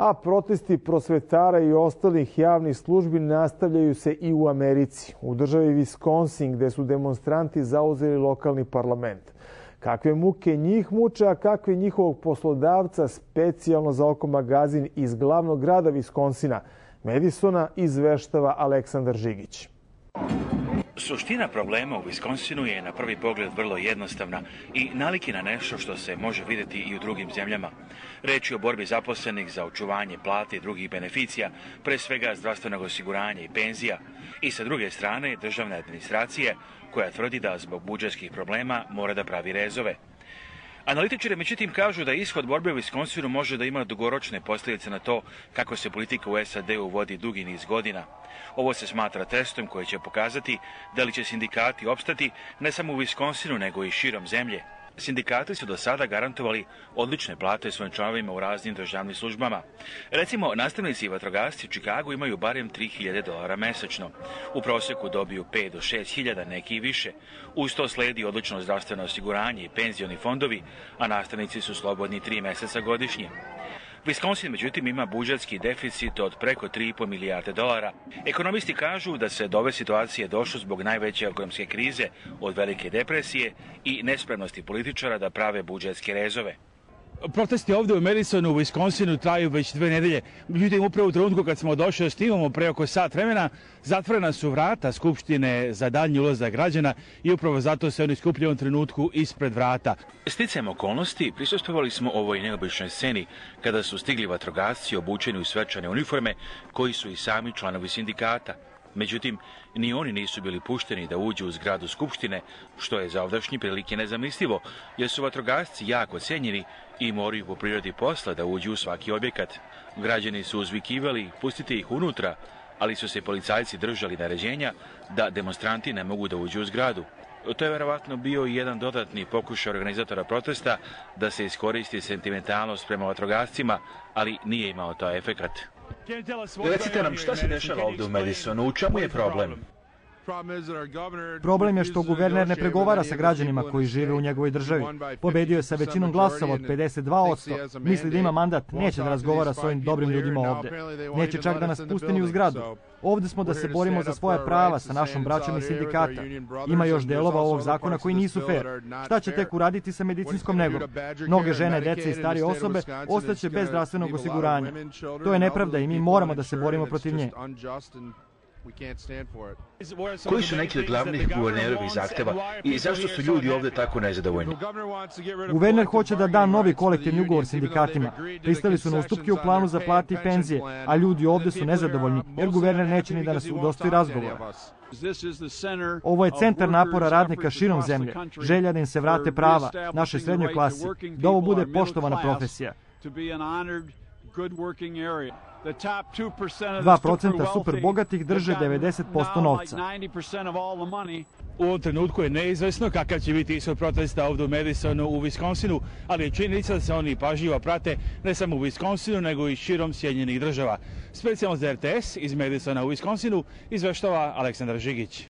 A protesti prosvetara i ostalih javnih službi nastavljaju se i u Americi, u državi Wisconsin, gde su demonstranti zauzeli lokalni parlament. Kakve muke njih muče, a kakve njihovog poslodavca specijalno za oko magazin iz glavnog grada Viskonsina, Madisona, izveštava Aleksandar Žigić. Suština problema u Viskonsinu je na prvi pogled vrlo jednostavna i naliki na nešto što se može videti i u drugim zemljama. Reč je o borbi zaposlenih za očuvanje plate i drugih beneficija, pre svega zdravstvenog osiguranja i penzija, i sa druge strane državne administracije koja tvrdi da zbog budžetskih problema mora da pravi rezove. Analitičari međutim kažu da ishod borbe u Wisconsinu može da ima dugoročne posljedice na to kako se politika u SAD-u vodi dugi niz godina. Ovo se smatra testom koji će pokazati da li će sindikati opstati ne samo u Wisconsinu nego i širom zemlje. Sindikati su do sada garantovali odlične plate svojim članovima u raznim državnim službama. Recimo, nastavnici i vatrogasci u Čikagu imaju barem 3000 dolara mesečno. U proseku dobiju 5 do 6000, neki i više. Uz to sledi odlično zdravstveno osiguranje i penzioni fondovi, a nastavnici su slobodni 3 meseca godišnje. Wisconsin, međutim, ima budžetski deficit od preko 3,5 milijarde dolara. Ekonomisti kažu da se do ove situacije došlo zbog najveće ekonomske krize od velike depresije i nespremnosti političara da prave budžetske rezove. Protesti ovde u Madisonu, u Wisconsinu traju već dve nedelje. Međutim, upravo u trenutku kad smo došli snimamo pre oko sat vremena, zatvorena su vrata Skupštine za daljnji ulazak građana i upravo zato se oni skuplju u trenutku ispred vrata. Sticajem okolnosti prisustovali smo ovoj neobičnoj sceni kada su stigli vatrogasci obučeni u svečane uniforme koji su i sami članovi sindikata. Međutim, ni oni nisu bili pušteni da uđu u zgradu Skupštine, što je za ovdašnji prilike nezamislivo, jer su vatrogasci jako cenjeni i moraju po prirodi posla da uđu u svaki objekat. Građani su uzvikivali, pustite ih unutra, ali su se policajci držali naređenja da demonstranti ne mogu da uđu u zgradu. To je verovatno bio i jedan dodatni pokušaj organizatora protesta da se iskoristi sentimentalnost prema vatrogascima, ali nije imao taj efekat. Recite nam šta se dešava ovde u Madisonu, u čemu je problem? Problem je što guverner ne pregovara sa građanima koji žive u njegovoj državi. Pobedio je sa većinom glasova od 52%. Misli da ima mandat, neće da razgovara sa ovim dobrim ljudima ovde. Neće čak da nas pusti ni u zgradu. Ovde smo da se borimo za svoja prava sa našom braćom i sindikata. Ima još delova ovog zakona koji nisu fair. Šta će tek uraditi sa medicinskom negom? Mnoge žene, dece i starije osobe ostaće bez zdravstvenog osiguranja. To je nepravda i mi moramo da se borimo protiv nje. Koji su neki od glavnih guvernerovih zahteva i zašto su ljudi ovde tako nezadovoljni? Guverner hoće da da novi kolektivni ugovor sindikatima. Pristali su na ustupke u planu za plati i penzije, a ljudi ovde su nezadovoljni jer guverner neće ni da nas udostoji razgovora. Ovo je centar napora radnika širom zemlje, želja da im se vrate prava, našoj srednjoj klasi, da ovo bude poštovana profesija. 2% super bogatih drže 90% novca. U ovom trenutku je neizvesno kakav će biti ishod protesta ovde u Madisonu u Wisconsinu, ali je činjenica da se oni pažljivo prate ne samo u Wisconsinu, nego i širom Sjedinjenih država. Specijalno za RTS iz Madisona u Wisconsinu izveštava Aleksandar Žigić.